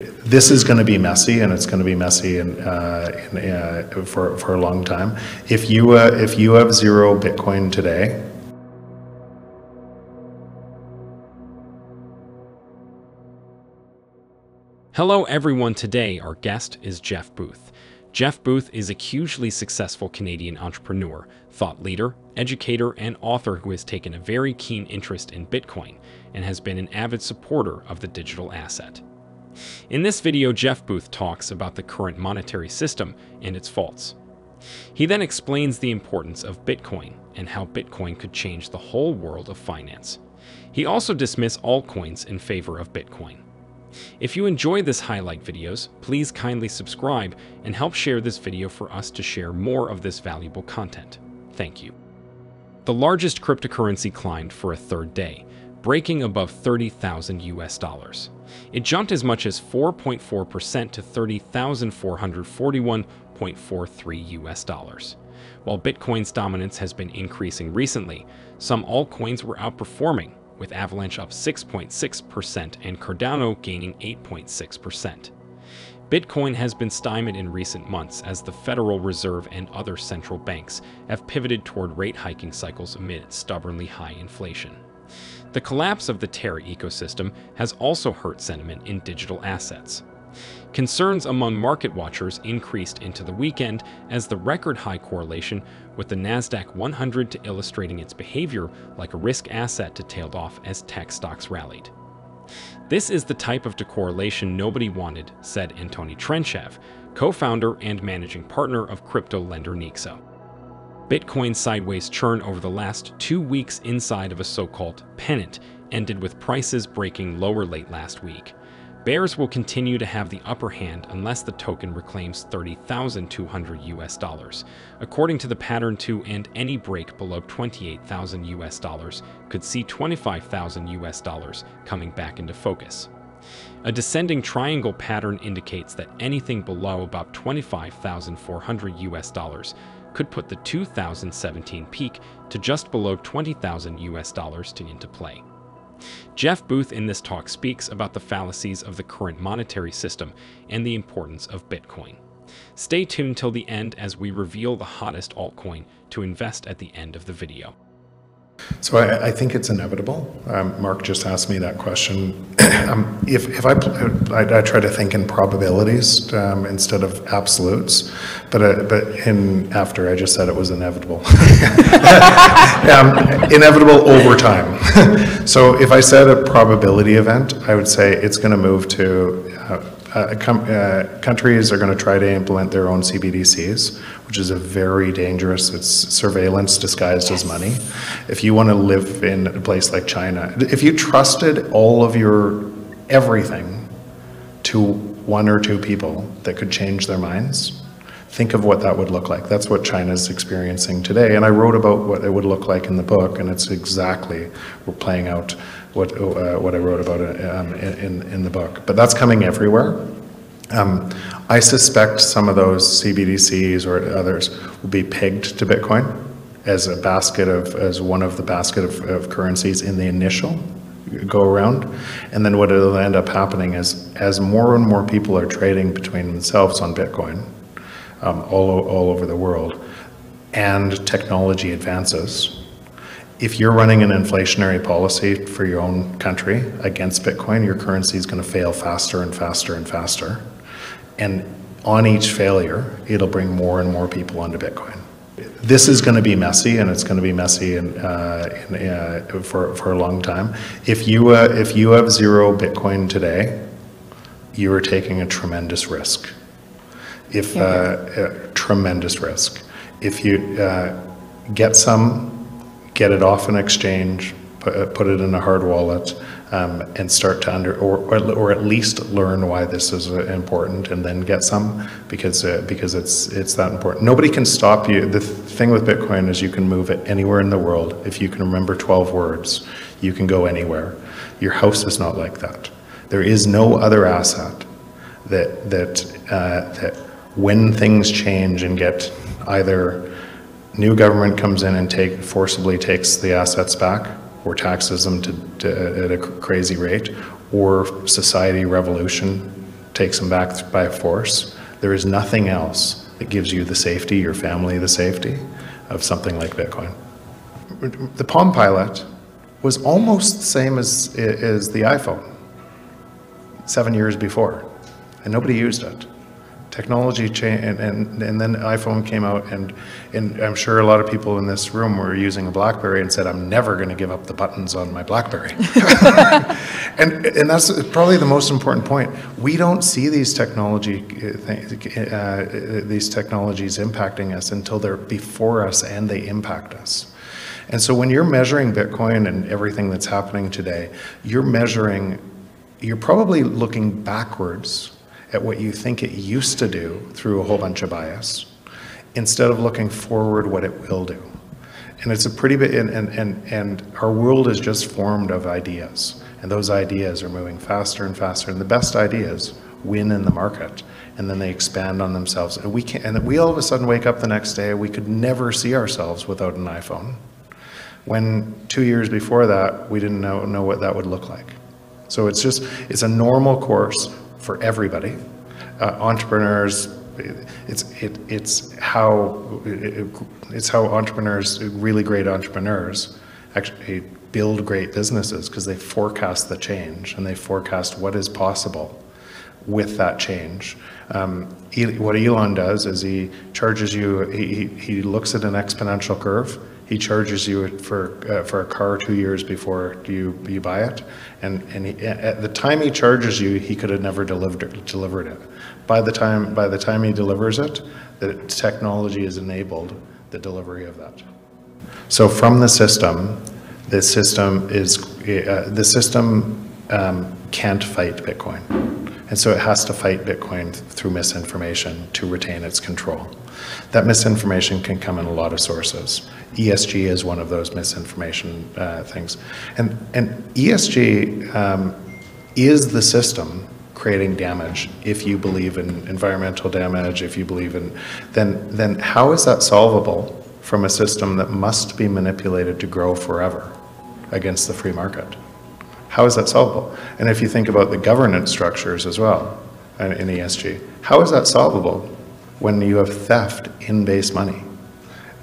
This is going to be messy, and it's going to be messy in, uh, uh, for, for a long time. If you, uh, if you have zero Bitcoin today, Hello, everyone. Today, our guest is Jeff Booth. Jeff Booth is a hugely successful Canadian entrepreneur, thought leader, educator, and author who has taken a very keen interest in Bitcoin and has been an avid supporter of the digital asset. In this video, Jeff Booth talks about the current monetary system and its faults. He then explains the importance of Bitcoin and how Bitcoin could change the whole world of finance. He also dismisses altcoins in favor of Bitcoin. If you enjoy this highlight videos, please kindly subscribe and help share this video for us to share more of this valuable content. Thank you. The largest cryptocurrency climbed for a third day, breaking above 30,000 US dollars. It jumped as much as 4.4% to 30,441.43 US dollars. While Bitcoin's dominance has been increasing recently, some altcoins were outperforming, with Avalanche up 6.6% and Cardano gaining 8.6%. Bitcoin has been stymied in recent months as the Federal Reserve and other central banks have pivoted toward rate hiking cycles amid stubbornly high inflation. The collapse of the Terra ecosystem has also hurt sentiment in digital assets. Concerns among market watchers increased into the weekend as the record high correlation with the NASDAQ 100 to illustrating its behavior like a risk asset to tailed off as tech stocks rallied. This is the type of decorrelation nobody wanted, said Antoni Trenchev, co-founder and managing partner of crypto lender Nexo. Bitcoin's sideways churn over the last two weeks inside of a so-called pennant ended with prices breaking lower late last week. Bears will continue to have the upper hand unless the token reclaims 30,200 US dollars. According to the pattern 2 and any break below 28,000 US dollars could see 25,000 US dollars coming back into focus. A descending triangle pattern indicates that anything below about 25,400 US dollars could put the 2017 peak to just below 20,000 US dollars to into play. Jeff Booth in this talk speaks about the fallacies of the current monetary system and the importance of Bitcoin. Stay tuned till the end as we reveal the hottest altcoin to invest at the end of the video. So I, I, think it's inevitable. Um, Mark just asked me that question. um, if, if I, I, I, try to think in probabilities um, instead of absolutes, but uh, but in after I just said it was inevitable. Um, inevitable over time. so if I said a probability event, I would say it's going to move to uh, uh, com- uh, countries are going to try to implement their own CBDCs, which is a very dangerous. It's surveillance disguised yes. as money. If you want to live in a place like China, if you trusted all of your everything to one or two people that could change their minds, think of what that would look like. That's what China's experiencing today. And I wrote about what it would look like in the book, and it's exactly we're playing out what uh, what I wrote about um, in in the book. But that's coming everywhere. Um, I suspect some of those CBDCs or others will be pegged to Bitcoin as a basket of as one of the basket of, of currencies in the initial go around. And then what it'll end up happening is as more and more people are trading between themselves on Bitcoin um, all, all over the world and technology advances, if you're running an inflationary policy for your own country against Bitcoin, your currency is going to fail faster and faster and faster. And on each failure, it'll bring more and more people onto Bitcoin. This is going to be messy, and it's going to be messy in, uh, in, uh, for, for a long time. If you, uh, if you have zero Bitcoin today, you are taking a tremendous risk. If uh, tremendous risk. If you uh, get some get it off an exchange, put, uh, put it in a hard wallet, um, and start to under or, or at least learn why this is uh, important, and then get some because uh, because it's it's that important. Nobody can stop you. The thing with Bitcoin is you can move it anywhere in the world. If you can remember 12 words, you can go anywhere. Your house is not like that. There is no other asset that that uh, that when things change and get either new government comes in and take, forcibly takes the assets back or taxes them to, to, at a crazy rate, or society revolution takes them back by force. There is nothing else that gives you the safety, your family the safety of something like Bitcoin. The Palm Pilot was almost the same as, as the iPhone seven years before, and nobody used it technology changed, and, and, and then iPhone came out, and, and I'm sure a lot of people in this room were using a BlackBerry and said, I'm never going to give up the buttons on my BlackBerry. and, and that's probably the most important point. We don't see these technology uh, uh, these technologies impacting us until they're before us and they impact us. And so when you're measuring Bitcoin and everything that's happening today, you're measuring, you're probably looking backwards at what you think it used to do through a whole bunch of bias instead of looking forward what it will do. And it's a pretty bit, and, and, and, and our world is just formed of ideas. And those ideas are moving faster and faster. And the best ideas win in the market. And then they expand on themselves. And we can and we all of a sudden wake up the next day, we could never see ourselves without an iPhone. When two years before that, we didn't know, know what that would look like. So it's just, it's a normal course for everybody. Uh, entrepreneurs, it's it, it's how it, it's how entrepreneurs, really great entrepreneurs, actually build great businesses because they forecast the change and they forecast what is possible with that change. Um, what Elon does is he charges you. He, he looks at an exponential curve he charges you for uh, for a car two years before you you buy it, and and he, at the time he charges you, he could have never delivered delivered it. By the time by the time he delivers it, the technology has enabled the delivery of that. So from the system, the system is uh, the system um, can't fight Bitcoin, and so it has to fight Bitcoin through misinformation to retain its control. That misinformation can come in a lot of sources. ESG is one of those misinformation uh, things. And, and ESG um, is the system creating damage if you believe in environmental damage, if you believe in, then, then how is that solvable from a system that must be manipulated to grow forever against the free market? How is that solvable? And if you think about the governance structures as well in ESG, how is that solvable when you have theft in base money?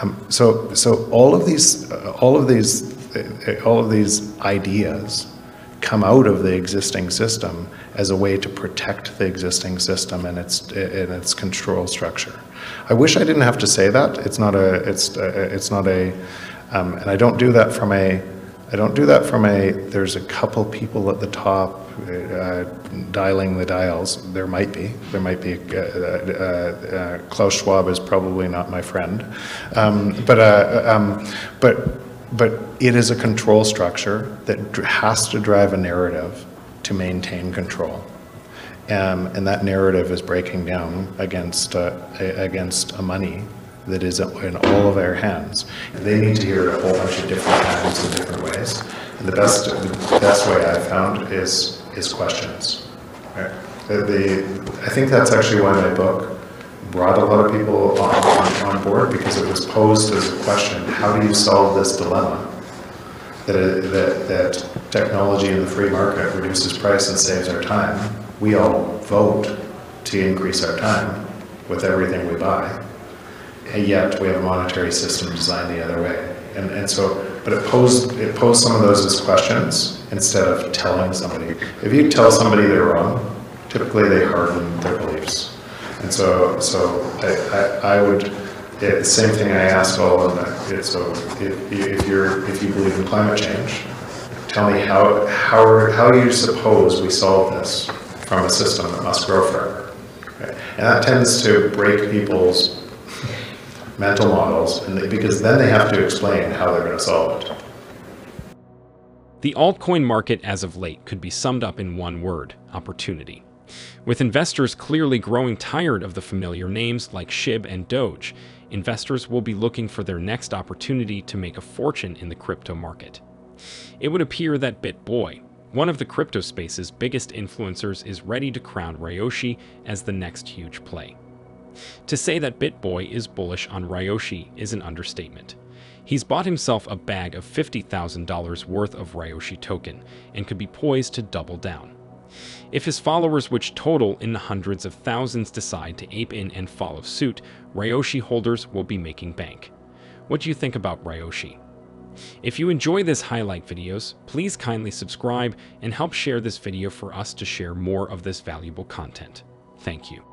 Um, so, so all of these, uh, all of these, uh, all of these ideas come out of the existing system as a way to protect the existing system and its and its control structure. I wish I didn't have to say that. It's not a. It's uh, it's not a. Um, and I don't do that from a. I don't do that from a. There's a couple people at the top uh, dialing the dials. There might be. There might be. Uh, uh, uh Klaus Schwab is probably not my friend, um, but uh, um, but but it is a control structure that has to drive a narrative to maintain control. Um, and that narrative is breaking down against uh, against a money that is in all of our hands. And they need to hear a whole bunch of different times in different ways. And the best the best way I've found is is questions. Right? The, the, I think that's actually why my book brought a lot of people on, on, on, board because it was posed as a question, how do you solve this dilemma? That, it, that, that technology in the free market reduces price and saves our time. We all vote to increase our time with everything we buy, and yet we have a monetary system designed the other way. And, and so, but it posed, it posed some of those as questions instead of telling somebody. If you tell somebody they're wrong, typically they harden their beliefs. And so, so I, I, I would, yeah, same thing I ask all of them. So if, if you're, if you believe in climate change, tell me how, how, how you suppose we solve this from a system that must grow forever. Okay? And that tends to break people's mental models, and they, because then they have to explain how they're going to solve it. The altcoin market as of late could be summed up in one word opportunity. With investors clearly growing tired of the familiar names like SHIB and Doge, investors will be looking for their next opportunity to make a fortune in the crypto market. It would appear that BitBoy, one of the crypto space's biggest influencers, is ready to crown Ryoshi as the next huge play. To say that BitBoy is bullish on Ryoshi is an understatement. He's bought himself a bag of $50,000 worth of Ryoshi token and could be poised to double down. If his followers, which total in the hundreds of thousands, decide to ape in and follow suit, Ryoshi holders will be making bank. What do you think about Ryoshi? If you enjoy this highlight videos, please kindly subscribe and help share this video for us to share more of this valuable content. Thank you.